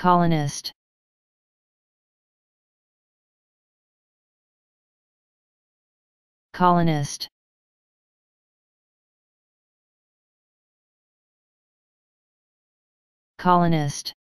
colonist. Colonist. Colonist.